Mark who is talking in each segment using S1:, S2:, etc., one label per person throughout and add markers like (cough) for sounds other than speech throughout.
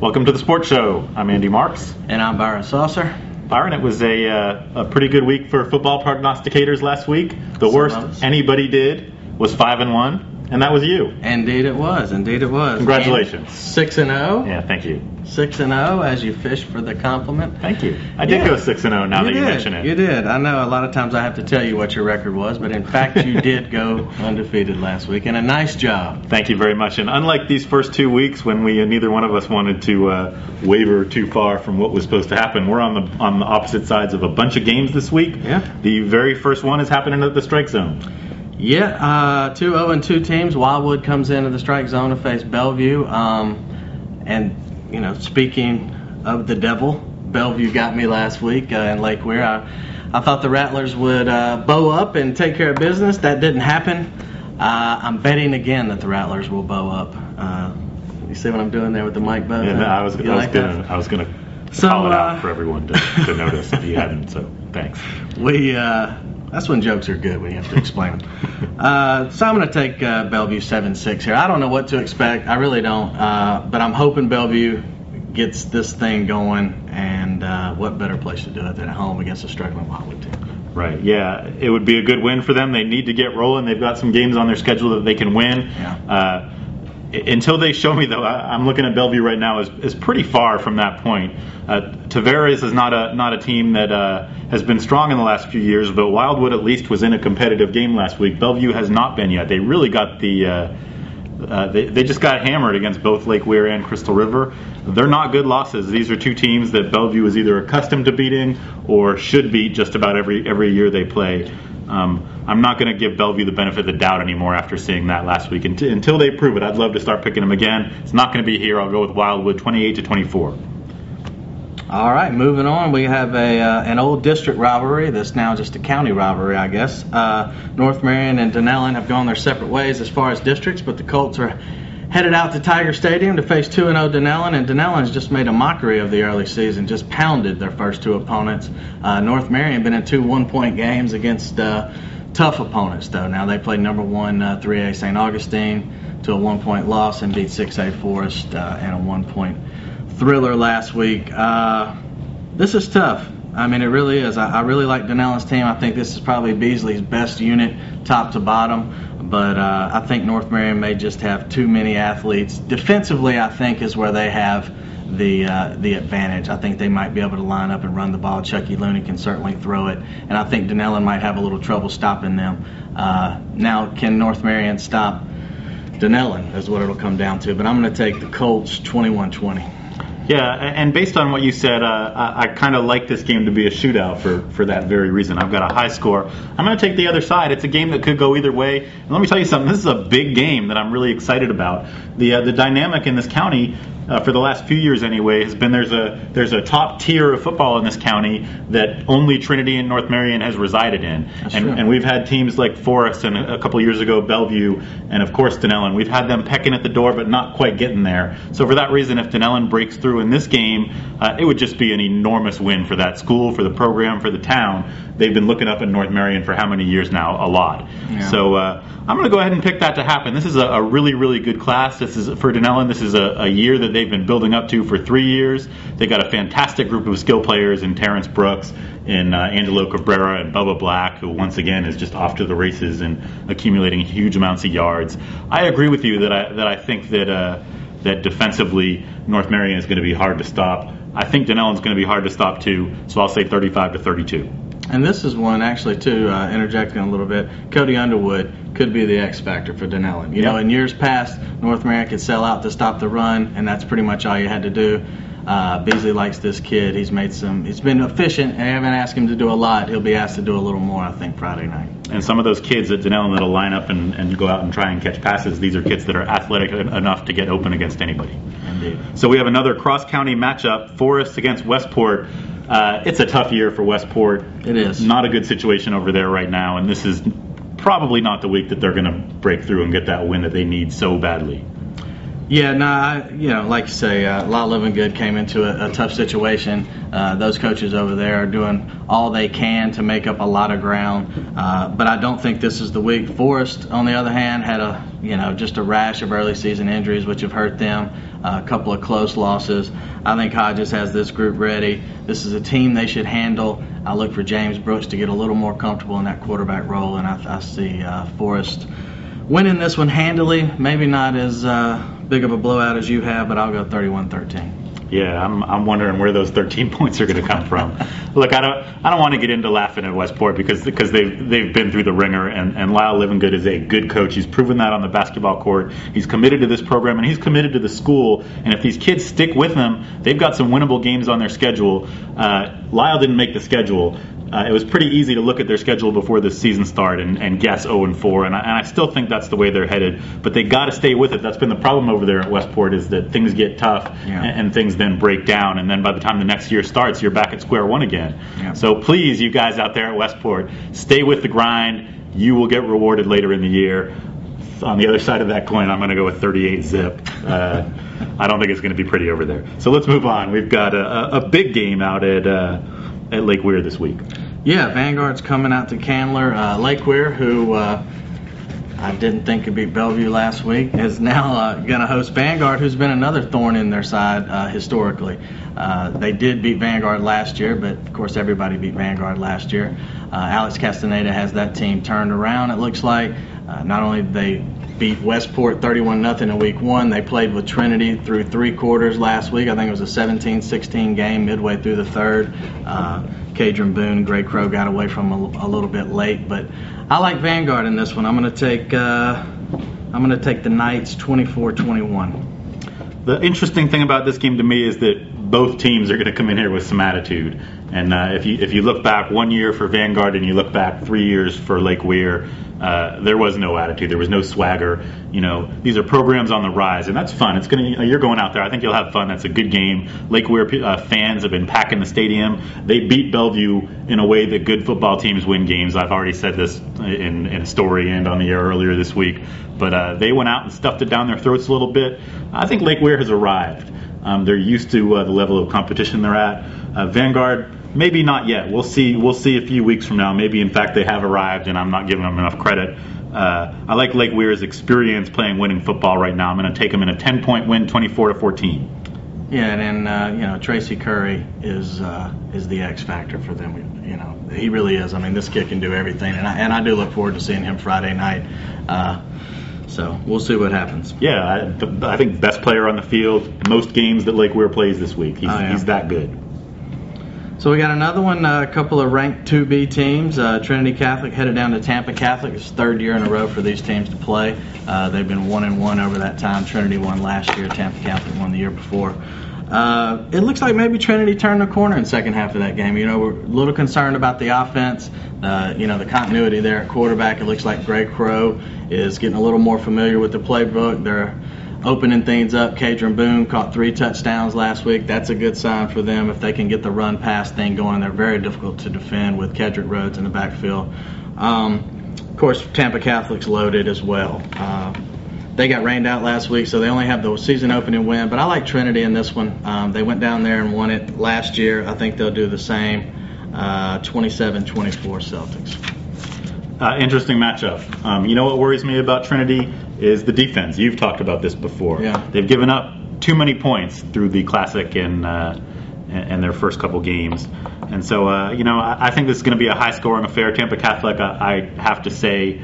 S1: Welcome to the Sports Show. I'm Andy Marks.
S2: And I'm Byron Saucer.
S1: Byron, it was a, uh, a pretty good week for football prognosticators last week. The
S2: Some
S1: worst anybody did was five and one, and that was you.
S2: Indeed it was. Indeed it was.
S1: Congratulations.
S2: And Six and zero.
S1: Yeah, thank you.
S2: Six and zero as you fish for the compliment.
S1: Thank you. I did
S2: Yeah.
S1: go six and zero. Now that
S2: did.
S1: you mention it.
S2: You did. I know a lot of times I have to tell you what your record was, but in fact you (laughs) did go undefeated last week, and a nice job.
S1: Thank you very much. And unlike these first two weeks when we neither one of us wanted to uh, waver too far from what was supposed to happen, we're on the on the opposite sides of a bunch of games this week.
S2: Yeah.
S1: The very first one is happening at the strike zone.
S2: Yeah, uh, two 0 and 2 teams. Wildwood comes into the strike zone to face Bellevue. Um, and, you know, speaking of the devil, Bellevue got me last week uh, in Lake Weir. I, I thought the Rattlers would uh, bow up and take care of business. That didn't happen. Uh, I'm betting again that the Rattlers will bow up. Uh, you see what I'm doing there with the mic bow?
S1: Yeah, I was, I was
S2: like
S1: gonna? I was gonna
S2: So,
S1: call it
S2: uh,
S1: out for everyone to, to notice if you hadn't. So thanks. (laughs)
S2: We uh, that's when jokes are good when you have to explain them. Uh, so I'm going to take uh, Bellevue seven six here. I don't know what to expect. I really don't. Uh, but I'm hoping Bellevue gets this thing going. And uh, what better place to do it than at home against a struggling Wildwood team?
S1: Right. Yeah, it would be a good win for them. They need to get rolling. They've got some games on their schedule that they can win.
S2: Yeah.
S1: Until they show me, though, I- I'm looking at Bellevue right now is, is pretty far from that point. Uh, Tavares is not a not a team that uh, has been strong in the last few years, but Wildwood at least was in a competitive game last week. Bellevue has not been yet. They really got the. Uh, uh, they, they just got hammered against both Lake Weir and Crystal River. They're not good losses. These are two teams that Bellevue is either accustomed to beating or should beat just about every every year they play. Um, I'm not going to give Bellevue the benefit of the doubt anymore after seeing that last week. Until, until they prove it, I'd love to start picking them again. It's not going to be here. I'll go with Wildwood, 28 to 24.
S2: All right, moving on. We have a uh, an old district rivalry that's now just a county rivalry, I guess. Uh, North Marion and Dunnellon have gone their separate ways as far as districts, but the Colts are headed out to Tiger Stadium to face 2 0 Dunnellon, and Dunnellon's just made a mockery of the early season, just pounded their first two opponents. Uh, North Marion been in two one point games against uh, tough opponents, though. Now they played number one uh, 3A St. Augustine to a one point loss and beat 6A Forest uh, and a one point thriller last week. Uh, this is tough. I mean, it really is. I, I really like Dunnellon's team. I think this is probably Beasley's best unit, top to bottom. But uh, I think North Marion may just have too many athletes. Defensively, I think is where they have the uh, the advantage. I think they might be able to line up and run the ball. Chucky Looney can certainly throw it, and I think Dunnellon might have a little trouble stopping them. Uh, now, can North Marion stop Dunnellon? Is what it'll come down to. But I'm going to take the Colts 21-20.
S1: Yeah, and based on what you said, uh, I, I kind of like this game to be a shootout for, for that very reason. I've got a high score. I'm going to take the other side. It's a game that could go either way. And let me tell you something. This is a big game that I'm really excited about. The uh, the dynamic in this county uh, for the last few years anyway has been there's a there's a top tier of football in this county that only Trinity and North Marion has resided in,
S2: That's
S1: and
S2: true.
S1: and we've had teams like Forest and a, couple years ago Bellevue and of course Dunnellon. We've had them pecking at the door but not quite getting there. So for that reason, if Dunnellon breaks through in this game, uh, it would just be an enormous win for that school, for the program, for the town. They've been looking up at North Marion for how many years now? A lot.
S2: Yeah.
S1: So uh, I'm going to go ahead and pick that to happen. This is a, a really, really good class. This is for Dunnellon. This is a, a year that they've been building up to for three years. They got a fantastic group of skill players in Terrence Brooks, in uh, Angelo Cabrera, and Bubba Black, who once again is just off to the races and accumulating huge amounts of yards. I agree with you that I that I think that uh, that defensively North Marion is going to be hard to stop. I think Dunnellon's going to be hard to stop too. So I'll say 35 to 32.
S2: And this is one actually too. Uh, interjecting a little bit, Cody Underwood could be the X factor for Dunnellon. You know, in years past, North Marion could sell out to stop the run, and that's pretty much all you had to do. Uh, Beasley likes this kid. He's made some. He's been efficient. and I haven't asked him to do a lot. He'll be asked to do a little more, I think, Friday night.
S1: And some of those kids at Dunnellon that'll line up and, and go out and try and catch passes, these are kids that are athletic enough to get open against anybody.
S2: Indeed.
S1: So we have another cross county matchup Forest against Westport. Uh, it's a tough year for Westport.
S2: It is.
S1: Not a good situation over there right now, and this is probably not the week that they're going to break through and get that win that they need so badly.
S2: Yeah, no, you know, like you say, uh, Lyle Livingood came into a, a tough situation. Uh, those coaches over there are doing all they can to make up a lot of ground, uh, but I don't think this is the week. Forest, on the other hand, had a you know just a rash of early season injuries which have hurt them. Uh, a couple of close losses. I think Hodges has this group ready. This is a team they should handle. I look for James Brooks to get a little more comfortable in that quarterback role, and I, I see uh, Forest winning this one handily. Maybe not as uh, big of a blowout as you have, but I'll go 31-13.
S1: Yeah, I'm, I'm wondering where those 13 (laughs) points are going to come from. Look, I don't I don't want to get into laughing at Westport because because they've they've been through the ringer and and Lyle Livingood is a good coach. He's proven that on the basketball court. He's committed to this program and he's committed to the school. And if these kids stick with him, they've got some winnable games on their schedule. Uh, Lyle didn't make the schedule, uh, it was pretty easy to look at their schedule before the season started and, and guess 0 and 4, and I, and I still think that's the way they're headed. But they got to stay with it. That's been the problem over there at Westport is that things get tough yeah. and, and, things then break down, and then by the time the next year starts, you're back at square one again. Yeah. So please, you guys out there at Westport, stay with the grind. You will get rewarded later in the year. On the other side of that coin, I'm going to go with 38 zip. Uh, (laughs) I don't think it's going to be pretty over there. So let's move on. We've got a, a big game out at. Uh, at Lake Weir this week.
S2: Yeah, Vanguard's coming out to Candler. Uh, Lake Weir, who uh, I didn't think could beat Bellevue last week, is now uh, going to host Vanguard, who's been another thorn in their side uh, historically. Uh, they did beat Vanguard last year, but of course everybody beat Vanguard last year. Uh, Alex Castaneda has that team turned around. It looks like not only did they beat Westport 31 0 in week one. They played with Trinity through three quarters last week. I think it was a 17 16 game midway through the third. Uh, Kadron Boone, Gray Crow got away from a, a, little bit late, but I like Vanguard in this one. I'm going to take uh, I'm going to take the Knights 24-21.
S1: The interesting thing about this game to me is that both teams are going to come in here with some attitude. And uh, if you if you look back one year for Vanguard and you look back three years for Lake Weir, uh, there was no attitude, there was no swagger. You know, these are programs on the rise, and that's fun. It's gonna you're going out there. I think you'll have fun. That's a good game. Lake Weir uh, fans have been packing the stadium. They beat Bellevue in a way that good football teams win games. I've already said this in, in story and on the air earlier this week. But uh, they went out and stuffed it down their throats a little bit. I think Lake Weir has arrived. Um, they're used to uh, the level of competition they're at. Uh, Vanguard maybe not yet. We'll see. We'll see a few weeks from now. Maybe in fact they have arrived, and I'm not giving them enough credit. Uh, I like Lake Weir's experience playing winning football right now. I'm going to take them in a 10 point win, 24 to 14.
S2: Yeah, and then uh, you know Tracy Curry is uh, is the X factor for them. You know he really is. I mean this kid can do everything, and I, and I do look forward to seeing him Friday night. So we'll see what happens.
S1: Yeah, I, I, think best player on the field most games that Lake Weir plays this week. He's, oh, yeah. he's that good.
S2: So we got another one, uh, a couple of ranked 2B teams. Uh, Trinity Catholic headed down to Tampa Catholic. It's third year in a row for these teams to play. Uh, they've been one and one over that time. Trinity won last year. Tampa Catholic won the year before. Uh, it looks like maybe Trinity turned the corner in the second half of that game. You know, we're a little concerned about the offense. Uh, you know, the continuity there at quarterback. It looks like Gray Crow is getting a little more familiar with the playbook. They're opening things up. Kadron Boone caught three touchdowns last week. That's a good sign for them if they can get the run pass thing going. They're very difficult to defend with Kedrick Rhodes in the backfield. Um, of course, Tampa Catholic's loaded as well. Uh, they got rained out last week, so they only have the season opening win. But I like Trinity in this one. Um, they went down there and won it last year. I think they'll do the same. Uh, 27-24 Celtics.
S1: Uh, interesting matchup. Um, you know what worries me about Trinity is the defense. You've talked about this before.
S2: Yeah.
S1: They've given up too many points through the Classic and uh, and their first couple games. And so, uh, you know, I, I, think this is going to be a high-scoring affair. Tampa Catholic, I, I have to say,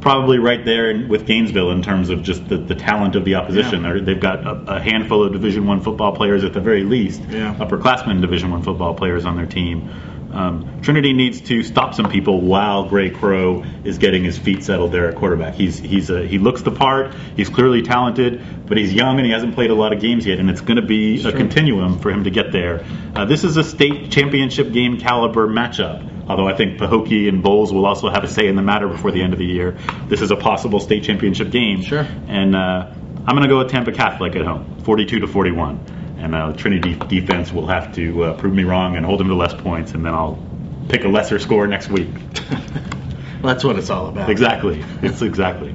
S1: probably right there in, with Gainesville in terms of just the, the talent of the opposition. Yeah. They've got a, a, handful of Division One football players at the very least,
S2: yeah.
S1: upperclassmen Division One football players on their team. Um, Trinity needs to stop some people while Gray Crow is getting his feet settled there at quarterback. He's he's a, he looks the part. He's clearly talented, but he's young and he hasn't played a lot of games yet, and it's going to be a continuum for him to get there. Uh, this is a state championship game caliber matchup. Although I think Pahokee and Bolles will also have a say in the matter before the end of the year. This is a possible state championship game.
S2: Sure.
S1: And uh, I'm going to go with Tampa Catholic at home, 42 to 41 and uh, Trinity defense will have to uh, prove me wrong and hold them to less points, and then I'll pick a lesser score next week.
S2: well, (laughs) that's what it's all about.
S1: Exactly. It's exactly.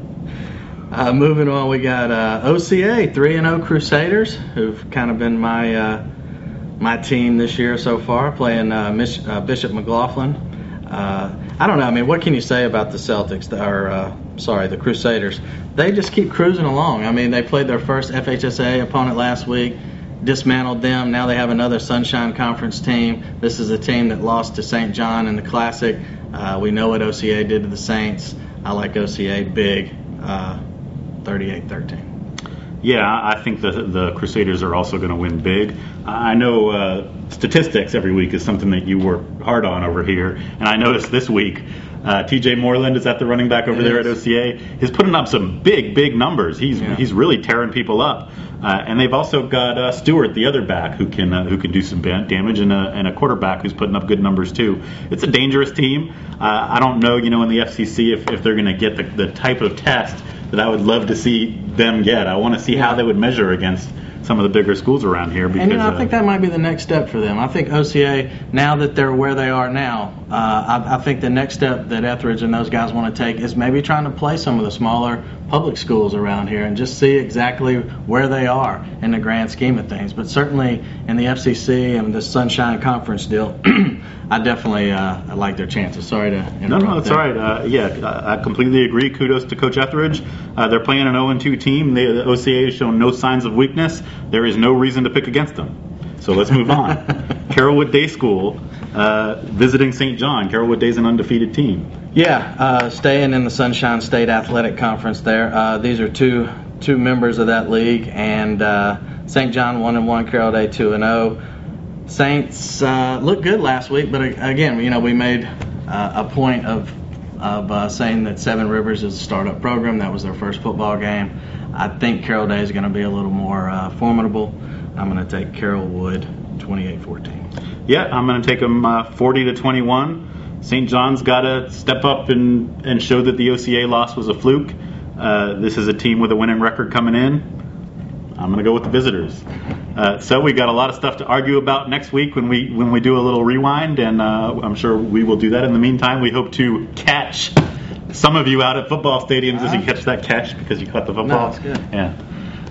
S2: Uh, moving on, we got uh, OCA three and zero Crusaders, who've kind of been my uh, my team this year so far, playing uh, Mich- uh, Bishop McLaughlin. Uh, I don't know. I mean, what can you say about the Celtics? Or uh, sorry, the Crusaders. They just keep cruising along. I mean, they played their first FHSA opponent last week, dismantled them. Now they have another Sunshine Conference team. This is a team that lost to St. John in the Classic. Uh, we know what OCA did to the Saints. I like OCA big, uh, 38-13.
S1: Yeah, I think the the Crusaders are also going to win big. I know uh, statistics every week is something that you work hard on over here, and I noticed this week. Uh, T.J. Moreland is at the running back over there at OCA. He's putting up some big, big numbers. He's
S2: Yeah.
S1: he's really tearing people up. Uh, and they've also got uh, Stewart, the other back, who can uh, who can do some damage, and a, and a quarterback who's putting up good numbers too. It's a dangerous team. Uh, I don't know, you know, in the FCC if, if they're going to get the, the type of test that I would love to see them get. I want to see how they would measure against some of the bigger schools around here. Because
S2: And you know, I think that might be the next step for them. I think OCA, now that they're where they are now, uh, I, I think the next step that Etheridge and those guys want to take is maybe trying to play some of the smaller public schools around here and just see exactly where they are in the grand scheme of things. But certainly in the FCC and the Sunshine Conference deal, (clears throat) I definitely uh, I like their chances. Sorry to interrupt.
S1: No, no, that's
S2: there.
S1: all right. Uh, yeah, I I completely agree. Kudos to Coach Etheridge. Uh, they're playing an 0-2 team. They, the OCA has shown no signs of weakness. There is no reason to pick against them. So let's move on. (laughs) Carrollwood Day School uh, visiting St. John. Carrollwood Day's an undefeated team.
S2: Yeah, uh, staying in the Sunshine State Athletic Conference there. Uh, these are two two members of that league, and uh, St. John one and one, Carroll Day two and zero. Saints uh, looked good last week, but uh, again, you know, we made uh, a point of of uh, saying that Seven Rivers is a startup program. That was their first football game. I think Carroll Day is going to be a little more uh, formidable. I'm going to take Carrollwood 28-14.
S1: Yeah, I'm going to take them uh, 40 to 21. St. John's got to step up and, and show that the OCA loss was a fluke. Uh, this is a team with a winning record coming in. I'm going to go with the visitors. Uh, so we got a lot of stuff to argue about next week when we when we do a little rewind, and uh, I'm sure we will do that. In the meantime, we hope to catch some of you out at football stadiums as you catch that catch because you caught the football.
S2: it's good.
S1: Yeah.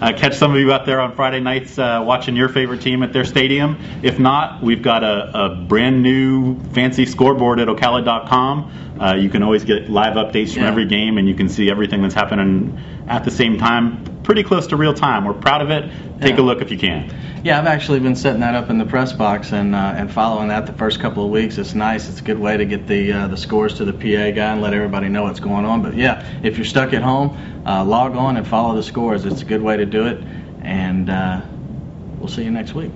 S1: Uh, catch some of you out there on Friday nights uh, watching your favorite team at their stadium. If not, we've got a, a brand new fancy scoreboard at ocala.com. Uh, you can always get live updates from
S2: Yeah.
S1: every game, and you can see everything that's happening at the same time, pretty close to real time. We're proud of it. Take
S2: Yeah.
S1: a look if you can.
S2: Yeah, I've actually been setting that up in the press box and uh, and following that the first couple of weeks. It's nice. It's a good way to get the uh, the scores to the PA guy and let everybody know what's going on. But yeah, if you're stuck at home, uh, log on and follow the scores. It's a good way to do it. And uh, we'll see you next week.